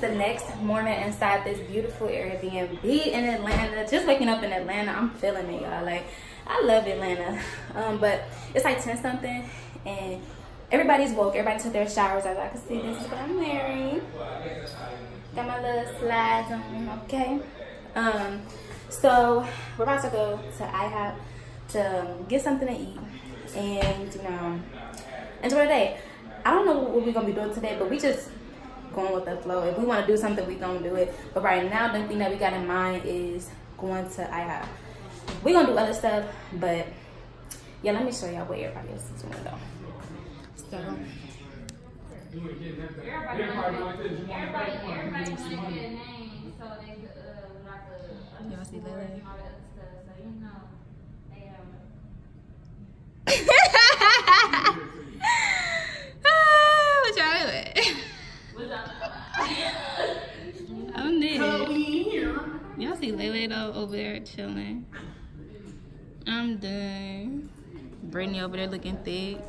the next morning inside this beautiful Airbnb in Atlanta. Just waking up in Atlanta, I'm feeling it, y'all. Like, I love Atlanta. Um, but it's like 10 something, and everybody's woke. Everybody took their showers. As I can see, this is what I'm wearing. Got my little slides on, okay? Um, so we're about to go to IHOP to um, get something to eat and you know enjoy the day. I don't know what we're gonna be doing today, but we just going with the flow. If we want to do something, we gonna do it. But right now, the thing that we got in mind is going to IHOP. We gonna do other stuff, but yeah, let me show y'all what everybody else is doing though. So. Everybody, everybody, everybody want to get a name so they could, uh, like, Y'all see underscore Lele? and all that. So, you know, they have Ah, what y'all doing? I'm dead. Y'all see Though over there chilling. I'm done. Brittany over there looking thick.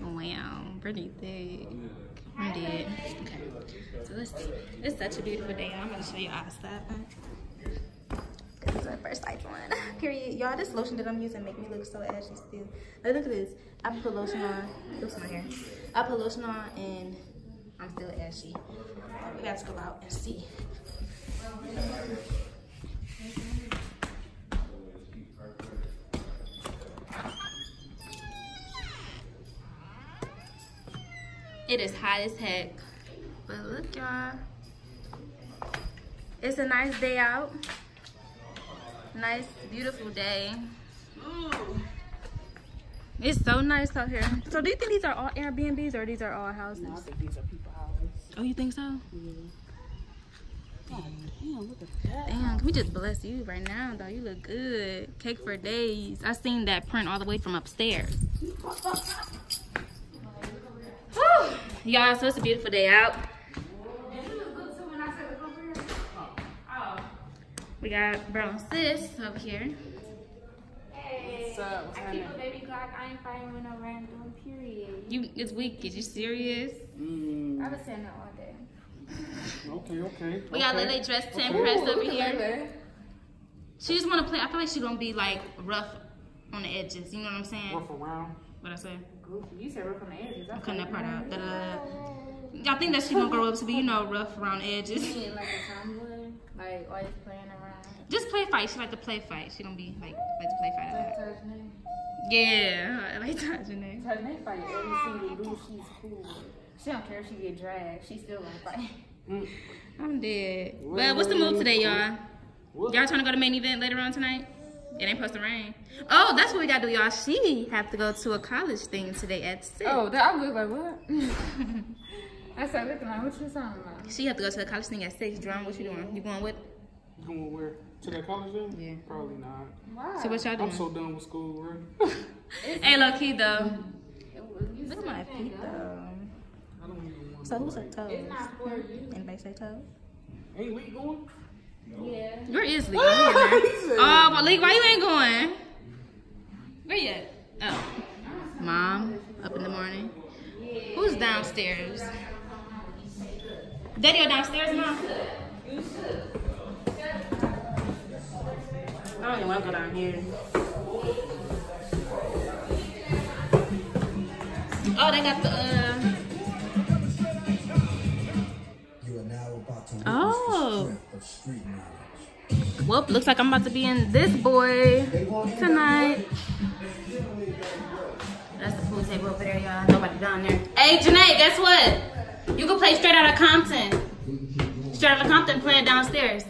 Wow, Brittany thick. I'm dead. Okay. So let's see. It's such a beautiful day. I'm gonna show you outside. This is my first iPhone. Period. Y'all, this lotion that I'm using make me look so ashy still. Like, look at this. I put lotion on. Oops, my hair. I put lotion on and I'm still ashy. We got to go out and see. It is hot as heck. But look, y'all. It's a nice day out. Nice, beautiful day. It's so nice out here. So do you think these are all Airbnbs or these are all houses? I think these are people houses. Oh, you think so? God damn, look at that. Damn, can we just bless you right now, though? You look good. Cake for days. I seen that print all the way from upstairs. Whew. Y'all, so it's a beautiful day out. We got brown sis over here. Hey, What's up? What's I keep a baby Glock. I ain't fighting with no random, period. You, it's weak. Is you serious? Mm, I've been saying that all day. okay, okay. We got okay. Lele dressed to impress over here. Lele. She just want to play. I feel like she gonna be like rough on the edges. You know what I'm saying? Rough around. What I say? Goofy. You said rough on the edges. I'm cutting that part out. Da-da-da. Y'all think that she gonna grow up to be, you know, rough around the edges? Being like a tomboy, like always playing around. Just play fight. She like to play fight. She gonna be like like to play fight. I Like like. Tajane. Yeah, I like Tajane. Tajane fight every single dude she's cool with. She don't care if she get dragged. She still gonna fight. Mm. I'm dead. Well, what's the move today, y'all? Y'all trying to go to main event later on tonight? It ain't supposed to rain. Oh, that's what we gotta do, y'all. She have to go to a college thing today at six. Oh, that I was like, what? I started looking like, what you talking about? She have to go to a college thing at six. Drum, what you doing? You going with? You going where? To that college then? Yeah. Probably not. Why? So what y'all doing? I'm so done with school, right? Hey, low key though. You Look at my feet though. I don't even want So who said toes? It's not for you. Anybody say toes? Ain't we going? Yeah. Where is Lee? oh, but Lee, why you ain't going? Where you at? Oh, mom, up in the morning. Who's downstairs? Daddy, you downstairs, mom? I don't even want to go down here. Oh, they got the. Uh, You are now about to witness Oh. The strength of street knowledge. Whoop, looks like I'm about to be in this boy tonight. That's the pool table over there, y'all. Nobody down there. Hey, Janae, guess what? You can play straight out of Compton. Straight out of Compton playing downstairs.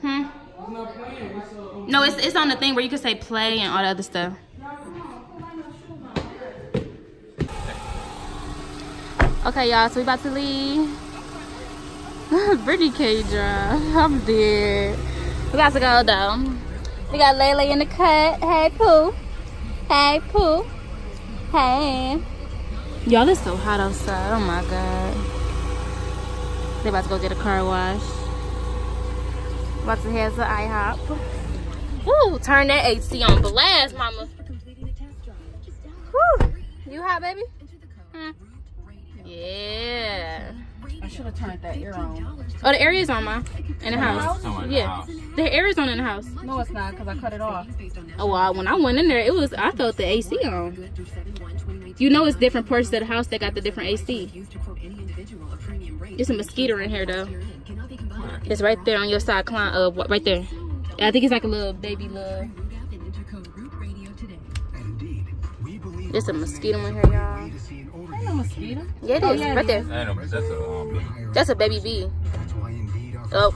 Hmm? I'm not playing. It's, No, it's, it's on the thing where you can say play and all the other stuff. Okay, y'all, so we about to leave. Brittany K drive. I'm dead. We got to go though. We got Lele in the cut. Hey, Pooh. Hey, Pooh. Hey. Y'all, it's so hot outside. Oh my god. They about to go get a car wash. About to head to IHOP. Woo, turn that AC on blast, mama. Woo. You hot, baby? Hmm. Yeah. I should have turned that ear on. Oh, the air is on my in the house. Someone in the Yeah, house. the air is on in the house. No, it's not because I cut it off. Oh, well, when I went in there, it was I felt the AC on. You know, it's different parts of the house that got the different AC. There's a mosquito in here though. It's right there on your side, climb uh, wh- right there. I think it's like a little baby little. There's a mosquito in here, y'all. Ain't no mosquito. Yeah, it is Oh, yeah, right it there. I know, but that's a um, bee. That's a baby bee. Oh.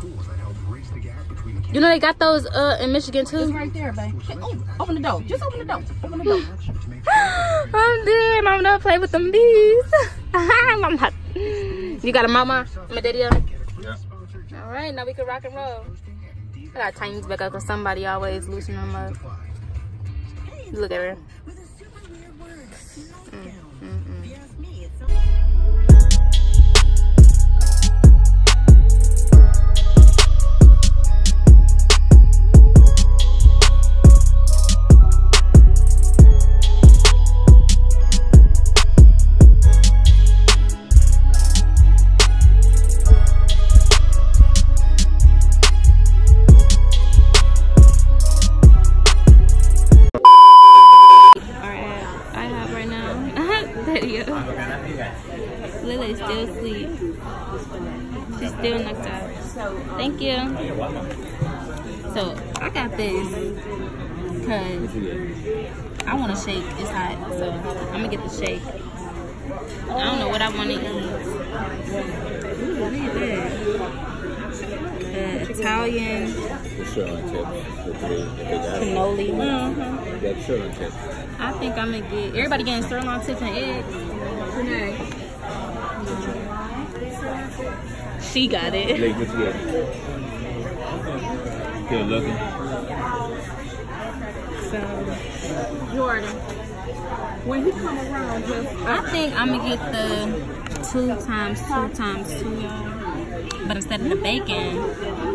You know they got those uh in Michigan It's too. right there, babe. Hey, oh, open the door. Just open the door. Open the door. I'm dead. Mama don't play with them bees. I'm hot. You got a mama? My daddy? Yeah. All right, now we can rock and roll. I got tiny back up because somebody always loosen them up. Look at her. Mm, this because I want to shake. It's hot, so I'm gonna get the shake. I don't know what I want to eat. Ooh, that. Italian The shilling tips. The three. If they got it. cannoli. Shilling tips. I think I'm gonna get everybody getting sirloin tips and eggs. Renee. She got it. Blake, what you get? Still looking? So Jordan, when he come around, just I think I'm gonna get the two times two times two, y'all. But instead of the bacon,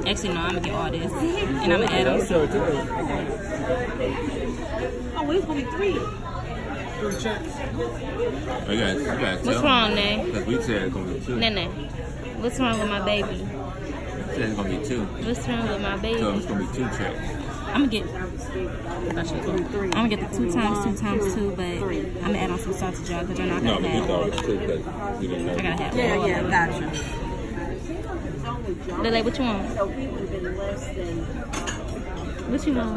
actually no, I'm gonna get all this, and I'm gonna add on some. oh, it's gonna be three. I got, I got What's wrong, Nay? Because we said it's going to be two. Nene, what's wrong with my baby? We it's going to be two. What's wrong with my So it's going to be two checks. I'm gonna get. I'm gonna get the two times two times two, but I'm gonna add on some sausage, y'all, because you're not No, gonna but we have. thought it was two because we didn't know. I gotta have Yeah, all yeah, of them. gotcha. Lele, what you want? What you want?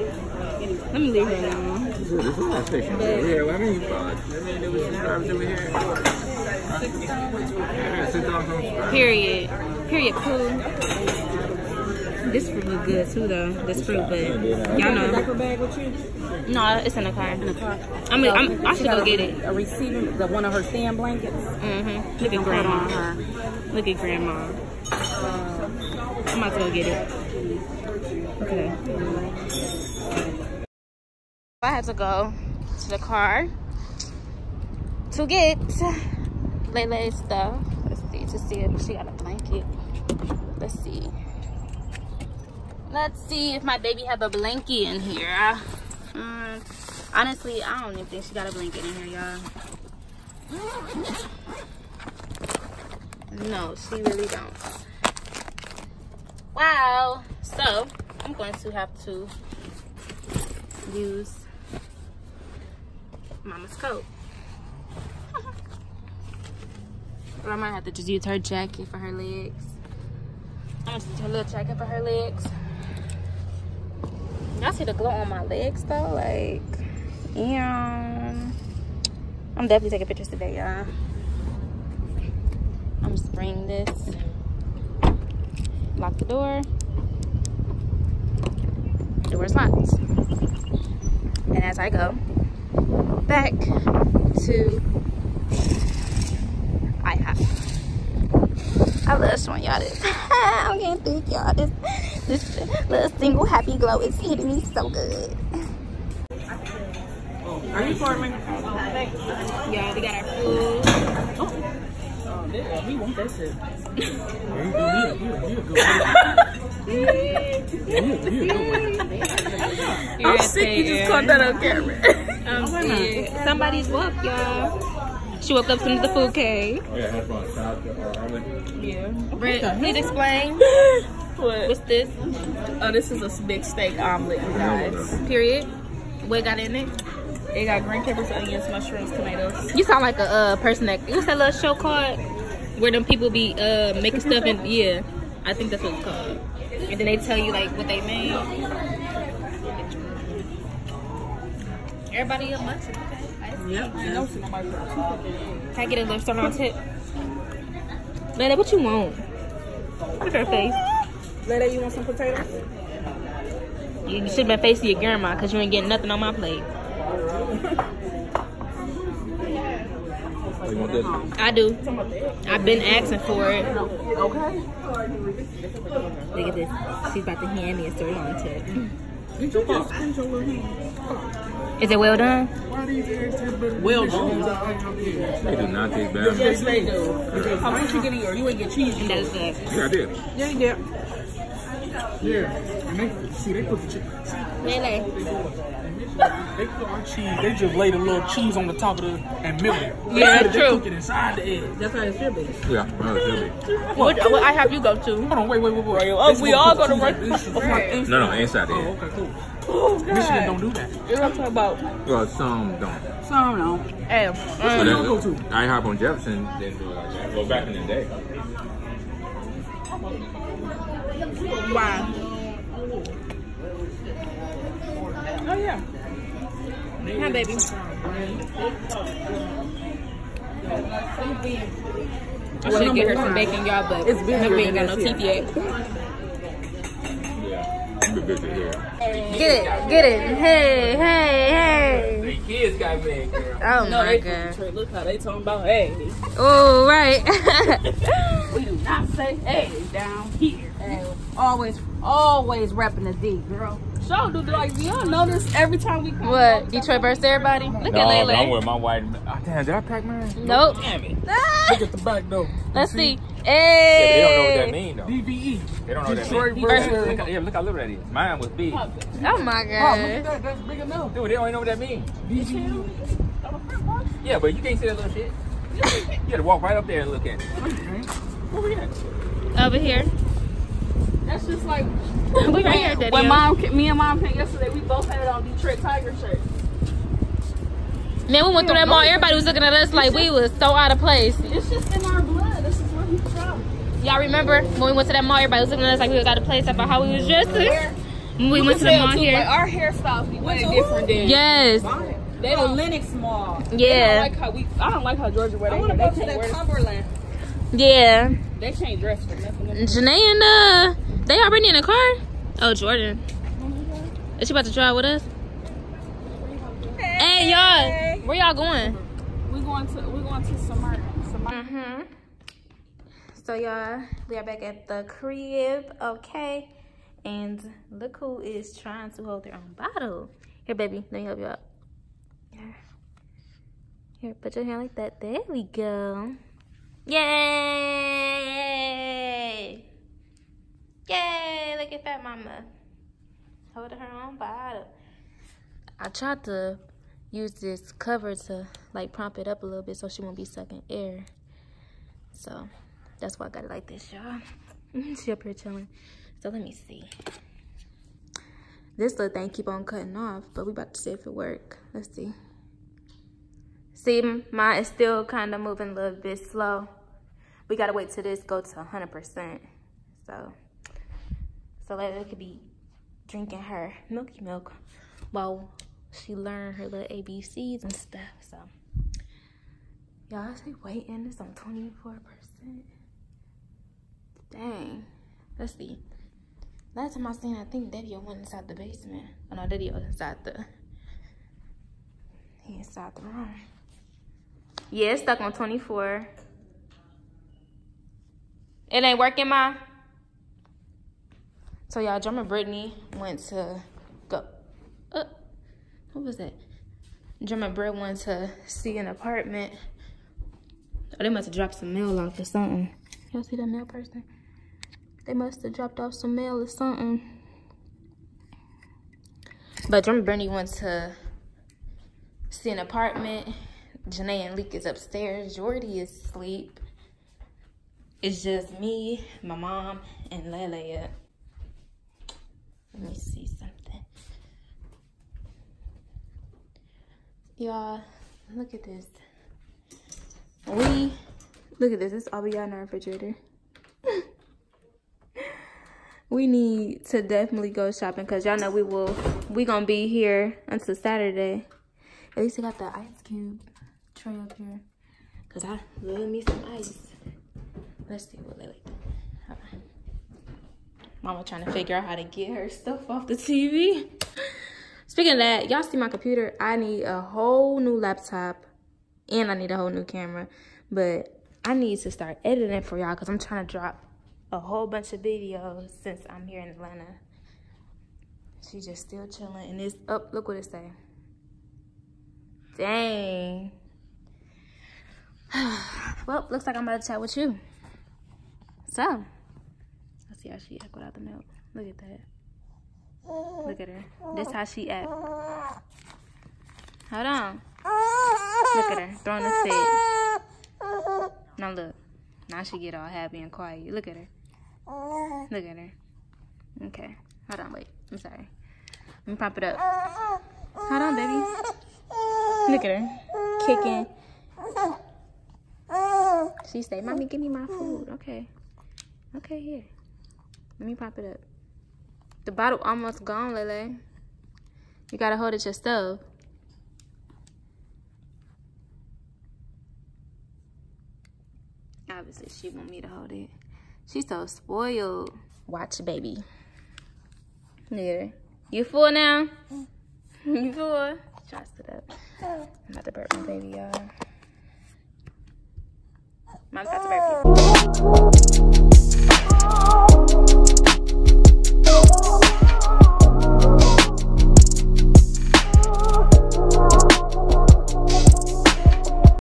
Let me leave her alone. This is not fiction. Yeah, well, I mean, uh, I mean, there was subscribers over here. Yeah, sit down. Period. Period. Cool. This fruit look good too, though. This fruit, but y'all know. Diaper bag with you? No, it's in the car. In the car. I mean, I'm, I should go a- get it. A receiving, the one of her thin blankets. Mm-hmm. Look at grandma. her. Look at grandma. I'm about to go get it. Okay. I had to go to the car to get Lele's stuff. Let's see, to see if she got a blanket. Let's see. Let's see if my baby have a blanket in here. Um, honestly, I don't even think she got a blanket in here, y'all. No, she really don't. Wow. So, I'm going to have to use Mama's coat. or I might have to just use her jacket for her legs. I'm gonna use her little jacket for her legs. Y'all see the glow on my legs though? Like, yeah. I'm definitely taking pictures today, y'all. I'm spraying this. Lock the door. Door's locked. And as I go back to IHOP. I love showing y'all this. I'm getting thick, y'all. This, this little single happy glow is hitting me so good. Are you forming? Y'all, we got our food. Oh. Oh, he uh, want that shit. I'm sick. You just caught that on camera. I'm sick. Somebody's woke, y'all. She woke up to the food cave. Oh, yeah, that's from South. Yeah. Brent, please explain. What? What's this? Oh, this is a big steak omelet, you guys. Period. What got in it? It got green peppers, onions, mushrooms, tomatoes. You sound like a uh, person that what's that little show called where them people be uh making stuff and yeah, I think that's what it's called. And then they tell you like what they made. Everybody a munching, okay? Yep. I don't see nobody Can I get a little starter on tip? Lele, what you want? Look at her face. Lady, you want some potatoes? You should have been facing your grandma because you ain't getting nothing on my plate. You want this? I do. I've been asking for it. Okay. Look at this. She's about to hand me a starter on tip. Did you just squeeze your little hand? Is it well done? Well done. They do not taste bad. Yes, they do. How much you getting? Or you ain't get cheese? You That. Yeah, I did. Yeah, yeah. Yeah, and they see they put the cheese. Lele. They put our cheese. They just laid a little cheese on the top of the and milk it. Yeah, they, true. They cook it inside the egg. That's how it should be. Yeah, no, it's really. What, what I have you go to? Hold on, wait, wait, wait, wait. Oh, They we all to go to put cheese work. like this. No, no, inside the Oh, okay, cool. Oh, God. Michigan don't do that. You know what I'm talking about? Well, some don't. Some no. Hey, But um, you go to? I hop on Jefferson, then do it like that. Well, back in the day. why? Oh, yeah. Hi, baby. I should get her some bacon, y'all, but It's been we here ain't got no than teeth yet. Yeah. I'm a bit here. Get it, get it. Hey, hey, hey. The kids got big, girl. Oh No, my they god. Look how they talking about hey. Oh, right. We do not say hey down here. Always, always repping the D, girl. Show do like y'all notice every time we come. what? Detroit versus everybody? Look No, at I'm Lele. with my white. Oh, damn, did I pack mine? Nope. Damn it. Look at the back though. Let's see. Yeah, they don't know what that means, though. DVE. They don't know what that Detroit mean. versus. Yeah, look how little that is. Mine was big. Oh my God. Oh, look at that. That's big enough. Dude, they don't even know what that means. DVE. Yeah, but you can't see that little shit. You gotta walk right up there and look at it. Where we at? Over here. That's just like We right here, Daddy. when mom, ca- me and mom came yesterday. We both had on Detroit Tiger shirts. Man, we went through that mall. Everybody was looking at us like we was so out of place. It's just in our blood. This is where we from. Y'all remember when we went to that mall? Everybody was looking at us like we was out of place about how we was dressed. When we went to the mall Too, here. Like our hairstyles be way different than Yes. They the Lenox Mall. I Yeah. don't like how we. I don't like how Georgia wear. I want to go to that Cumberland. Yeah. They can't dress for nothing. Janae and uh, they already in the car. Oh, Jordan. Is she about to drive with us? Hey, y'all. Where y'all going? We going to we going to Samar. Samar. Mm-hmm. So y'all, we are back at the crib, okay? And look who is trying to hold their own bottle. Here, baby, let me help you out. Here, Here put your hand like that. There we go. Yay! Yay! Look at that mama. Holding her own bottle. I tried to use this cover to like prop it up a little bit so she won't be sucking air. So that's why I got it like this, y'all. she up here chilling. So let me see. This little thing keep on cutting off, but we about to see if it work. Let's see. See, mine is still kind of moving a little bit slow. We gotta wait till this go to 100%. So, so Layla could be drinking her milky milk while she learn her little ABCs and stuff. So, y'all say waiting. It's on 24%. Dang. Let's see. Last time I seen, I think Daddy went inside the basement. Oh no, Daddy was inside the. He inside the room. Yeah, it's stuck on 24. It ain't working, ma. So y'all, Drummer Brittany went to go. Uh, what was that? Drummer Britt went to see an apartment. Oh, they must have dropped some mail off or something. Y'all see that mail person? They must have dropped off some mail or something. But drummer Bernie went to see an apartment. Janae and Leek is upstairs. Jordy is asleep. It's just me, my mom, and Lele. Let me see something. Y'all, look at this. We, look at this. This is all in our refrigerator. we need to definitely go shopping because y'all know we will, we gonna be here until Saturday. At least I got the ice cube tray up here. Cause I love me some ice. Let's see what on. Mama trying to figure out how to get her stuff off the TV. Speaking of that, y'all see my computer. I need a whole new laptop and I need a whole new camera. But I need to start editing for y'all because I'm trying to drop a whole bunch of videos since I'm here in Atlanta. She just still chilling and it's up. Look what it say. Dang. well, looks like I'm about to chat with you. So, see how she act without the milk. Look at that. Look at her. This how she act. Hold on. Look at her throwing a fit. Now look. Now she get all happy and quiet. Look at her. Look at her. Okay. Hold on. Wait. I'm sorry. Let me pop it up. Hold on, baby. Look at her. Kicking. She say, Mommy, give me my food. Okay. Okay, here. Let me pop it up. The bottle almost gone, Lele. You gotta hold it yourself. Obviously, she want me to hold it. She's so spoiled. Watch, baby. At. You full now? you full? Try to sit up. I'm about to burp my baby, y'all. Mom's about to burp you.